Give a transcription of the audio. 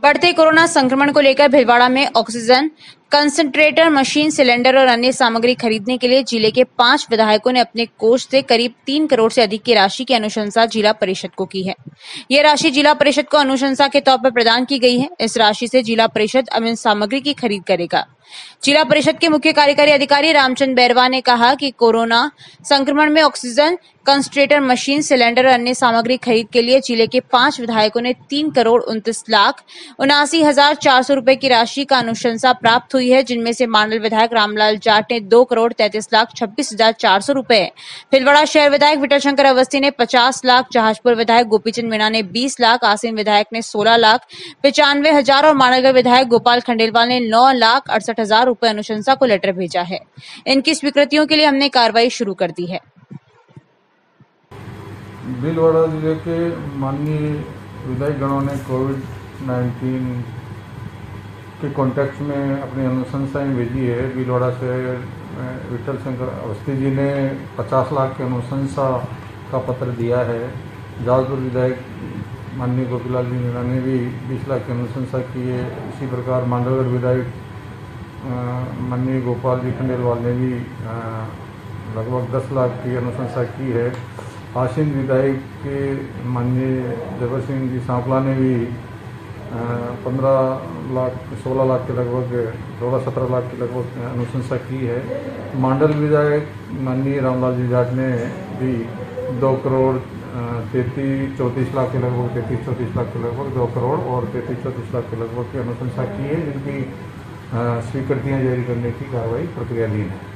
बढ़ते कोरोना संक्रमण को लेकर भिलवाड़ा में ऑक्सीजन कंसंट्रेटर मशीन, सिलेंडर और अन्य सामग्री खरीदने के लिए ज़िले के पाँच विधायकों ने अपने कोष से करीब तीन करोड़ से अधिक की राशि की अनुशंसा जिला परिषद को की है। ये राशि जिला परिषद को अनुशंसा के तौर पर प्रदान की गई है। इस राशि से जिला परिषद अब इन सामग्री की खरीद करेगा। जिला परिषद के मुख्य कार्यकारी अधिकारी रामचंद बैरवा ने कहा कि कोरोना संक्रमण में ऑक्सीजन, कंसंट्रेटर मशीन, सिलेंडर और अन्य सामग्री खरीद के लिए ज़िले के पाँच विधायकों ने तीन करोड़ उनतीस लाख उनासी हज़ार चार सौ रूपए की राशि का अनुशंसा प्राप्त हुई। है, जिनमें से मांडल विधायक रामलाल जाट ने दो करोड़ तैतीस लाख छब्बीस हज़ार चार सौ रूपए भिलवाड़ा शहर विधायक विठल शंकर अवस्थी ने पचास लाख, जहाजपुर विधायक गोपीचंद मीणा ने बीस लाख, आसीन विधायक ने सोलह लाख, पिचानवे हज़ार और मानगढ़ विधायक गोपाल खंडेलवाल ने नौ लाख अड़सठ हज़ार रूपए अनुशंसा को लेटर भेजा है। इनकी स्वीकृतियों के लिए हमने कार्रवाई शुरू कर दी है। भीलवाड़ा ज़िले के माननीय विधायक गणों ने कोविड 19 के कॉन्टेक्स्ट में अपनी अनुशंसाएँ भेजी है, भीलवाड़ा से विठल शंकर अवस्थी जी ने 50 लाख की अनुशंसा का पत्र दिया है। जाजपुर विधायक माननीय गोपीलाल जी मीणा ने भी 20 लाख की अनुशंसा की है इसी प्रकार मांडवगढ़ विधायक माननीय गोपाल जी खंडेलवाल ने भी लगभग 10 लाख की अनुशंसा की है। आशीन विधायक के माननीय जबर सिंह जी सांपला ने भी पंद्रह लाख, सोलह लाख के लगभग, सोलह, सत्रह लाख के लगभग अनुशंसा की है। मांडल विधायक माननीय रामलाल जी जाट ने भी दो करोड़ तैतीस, चौंतीस लाख के लगभग, तैतीस, चौंतीस लाख के लगभग दो करोड़ और तैतीस, चौंतीस लाख के लगभग की अनुशंसा की है, जिनकी स्वीकृतियाँ जारी करने की कार्रवाई प्रक्रिया प्रक्रियाधीन है।